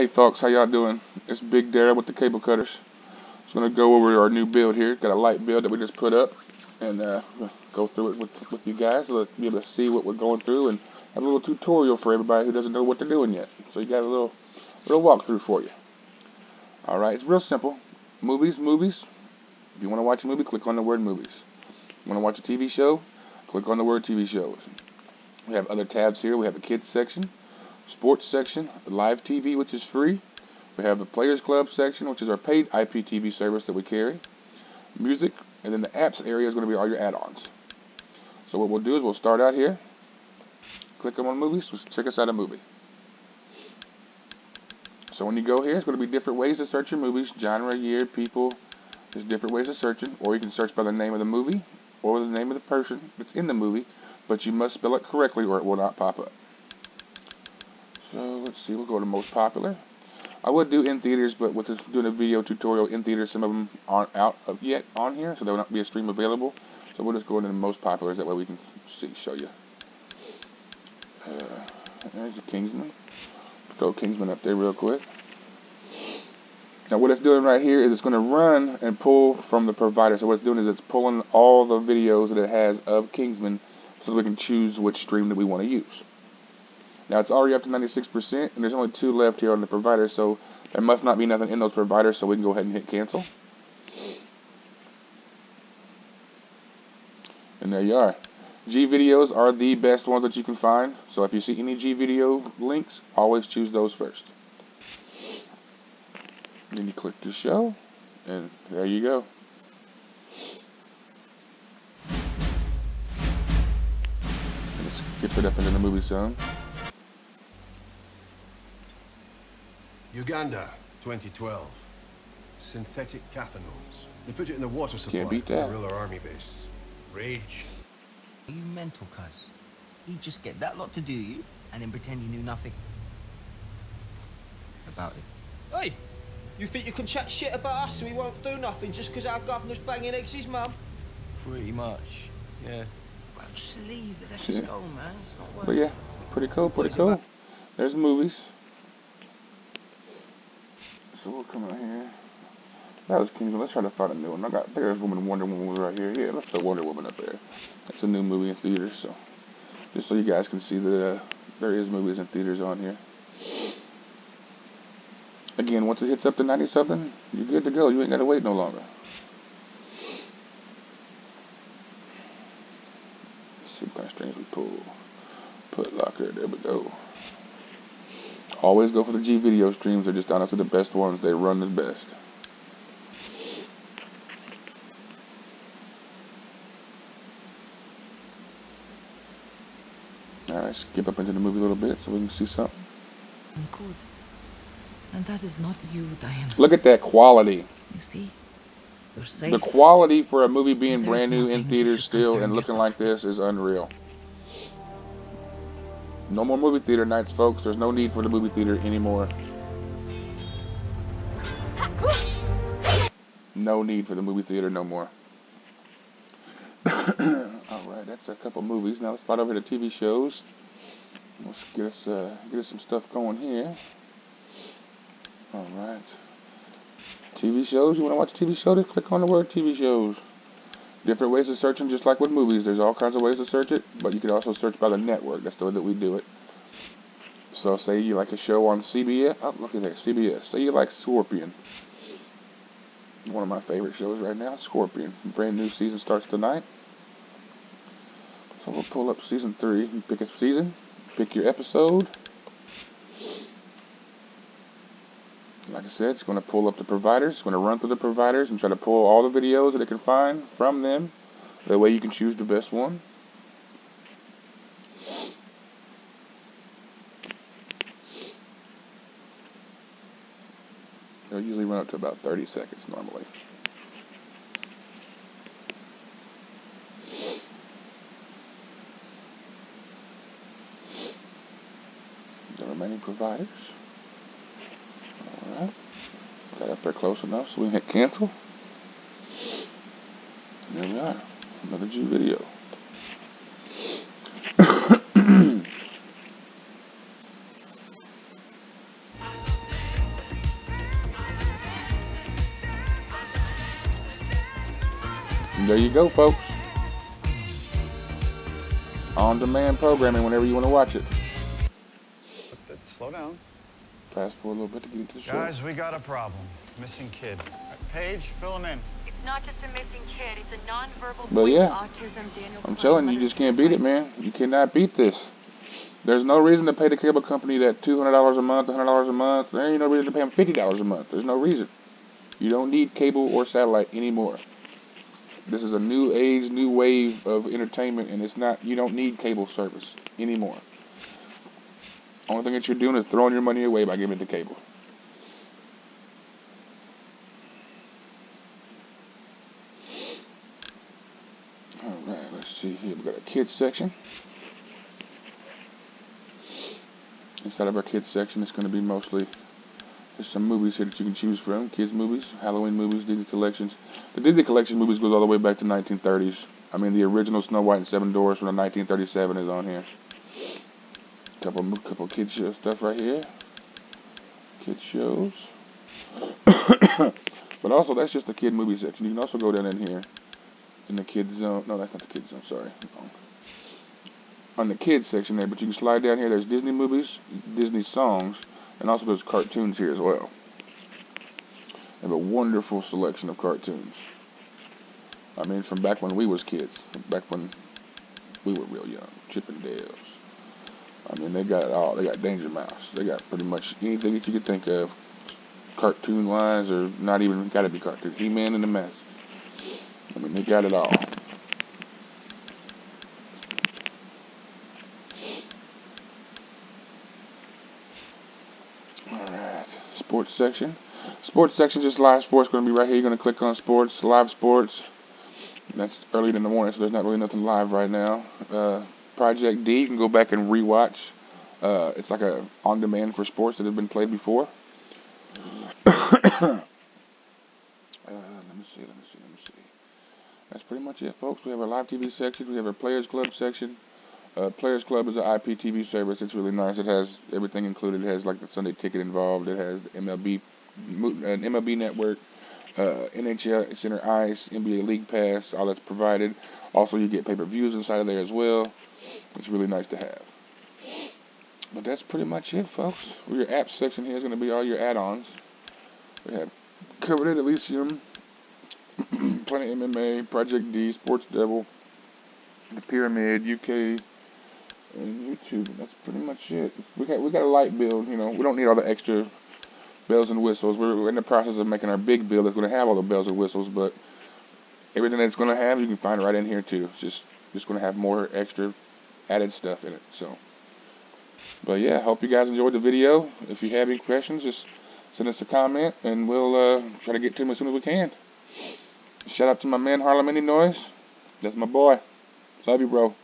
Hey folks, how y'all doing? It's Big Dara with the Cable Cutters. Just gonna go over our new build here. Got a light build that we just put up, and uh, go through it with, with you guys so be able to see what we're going through and have a little tutorial for everybody who doesn't know what they're doing yet. So you got a little little walkthrough for you. All right, it's real simple. Movies, movies. If you want to watch a movie, click on the word movies. You want to watch a TV show? Click on the word TV shows. We have other tabs here. We have a kids section sports section, live TV, which is free. We have the Players Klub section, which is our paid IPTV service that we carry. Music, and then the apps area is going to be all your add-ons. So what we'll do is we'll start out here. Click on movies. Just check us out a movie. So when you go here, it's going to be different ways to search your movies, genre, year, people. There's different ways of searching, or you can search by the name of the movie or the name of the person that's in the movie, but you must spell it correctly or it will not pop up. Let's see, we'll go to most popular. I would do in theaters, but with this, doing a video tutorial in theaters, some of them aren't out yet on here, so there will not be a stream available. So we'll just go into the most popular, that way we can see, show you. Uh, there's the Kingsman. Throw Kingsman up there real quick. Now what it's doing right here is it's going to run and pull from the provider. So what it's doing is it's pulling all the videos that it has of Kingsman so we can choose which stream that we want to use. Now it's already up to 96%, and there's only two left here on the provider, so there must not be nothing in those providers, so we can go ahead and hit cancel. And there you are. G videos are the best ones that you can find, so if you see any G video links, always choose those first. Then you click to show, and there you go. Let's get it up into the movie zone. Uganda, 2012. Synthetic cathinones. They put it in the water supply Can't beat the that. guerrilla army base. Rage. Are you mental, cuz? He just get that lot to do you, and then pretend he knew nothing about it. Hey, you think you can chat shit about us so we won't do nothing just 'cause our governor's banging Ex's mum? Pretty much, yeah. Bro, just leave it. Let's just go, man. It's not worth But yeah, pretty cool, pretty cool. There's movies. We'll come out here. That was Kingsman. Let's try to find a new one. I got there's Woman Wonder Woman right here. Yeah, let's throw Wonder Woman up there. That's a new movie in theaters, so just so you guys can see that uh, there is movies in theaters on here. Again, once it hits up to 90 something, you're good to go. You ain't gotta wait no longer. Let's see what kind of strings we pull. Putlocker, there we go. Always go for the G video streams. They're just honestly the best ones. They run the best. Alright, skip up into the movie a little bit so we can see something. Good. And that is not you, Diana. Look at that quality. You see? The quality for a movie being brand new in theaters still and looking yourself like this is unreal. No more movie theater nights, folks. There's no need for the movie theater anymore. No need for the movie theater no more. Alright, that's a couple movies. Now let's slide over to TV shows. Let's get us, uh, get us some stuff going here. Alright. TV shows. You want to watch a TV show? Just click on the word TV shows. Different ways of searching, just like with movies. There's all kinds of ways to search it, but you can also search by the network. That's the way that we do it. So, say you like a show on CBS. Oh, look at there, CBS. Say you like Scorpion. One of my favorite shows right now, Scorpion. Brand new season starts tonight. So we'll pull up season three. You pick a season, pick your episode. Like I said, it's going to pull up the providers. It's going to run through the providers and try to pull all the videos that it can find from them. That way you can choose the best one. They'll usually run up to about 30 seconds normally. The remaining providers. Got up there close enough so we hit cancel. And there we are. Another G video. there you go, folks. On-demand programming whenever you want to watch it. Slow down. Fast forward a little bit to get into the show. Guys, we got a problem. Missing kid. Paige, fill him in. It's not just a missing kid, it's a nonverbal But boy yeah, autism, Daniel. I'm telling you, you just can't beat it, man. You cannot beat this. There's no reason to pay the cable company that $200 a month, $100 a month. There ain't no reason to pay them $50 a month. There's no reason. You don't need cable or satellite anymore. This is a new age, new wave of entertainment, and it's not. You don't need cable service anymore. Only thing that you're doing is throwing your money away by giving it to cable. All right, let's see here. We got a kids section. Inside of our kids section, it's going to be mostly there's some movies here that you can choose from. Kids movies, Halloween movies, Disney collections. The Disney collection movies goes all the way back to 1930s. I mean, the original Snow White and Seven Dwarfs from the 1937 is on here. Couple, couple kids show stuff right here. Kids shows. but also, that's just the kid movie section. You can also go down in here in the kids zone. No, that's not the kids zone. Sorry. On the kids section there, but you can slide down here. There's Disney movies, Disney songs, and also there's cartoons here as well. They have a wonderful selection of cartoons. I mean, from back when we was kids, back when we were real young, Chip and. I mean, they got all. They got Danger Mouse. They got pretty much anything that you could think of, cartoon wise, or not even got to be cartoon. He-Man and the Mess. I mean, they got it all. Alright, sports section. Sports section, just live sports, going to be right here. You're going to click on sports, live sports. That's early in the morning, so there's not really nothing live right now. Uh, Project D, you can go back and rewatch. Uh, it's like a on demand for sports that have been played before. uh, let me see, let me see, let me see. That's pretty much it, folks. We have our live TV section. We have our Players Klub section. Uh, Players Klub is an IPTV service. It's really nice. It has everything included. It has like the Sunday ticket involved. It has MLB, an MLB network, uh, NHL Center Ice, NBA League Pass. All that's provided. Also, you get pay-per-views inside of there as well. It's really nice to have. But that's pretty much it, folks. Your app section here is going to be all your add-ons. We have Covenant Elysium, Planet MMA, Project D, Sports Devil, The Pyramid, UK, and YouTube. That's pretty much it. We got we got a light build. You know, we don't need all the extra bells and whistles. We're, we're in the process of making our big build that's going to have all the bells and whistles, but everything that's going to have you can find right in here too. It's just just going to have more extra added stuff in it. So. But yeah, hope you guys enjoyed the video. If you have any questions, just send us a comment and we'll uh, try to get to them as soon as we can. Shout out to my man Harlem Any Noise. That's my boy. Love you, bro.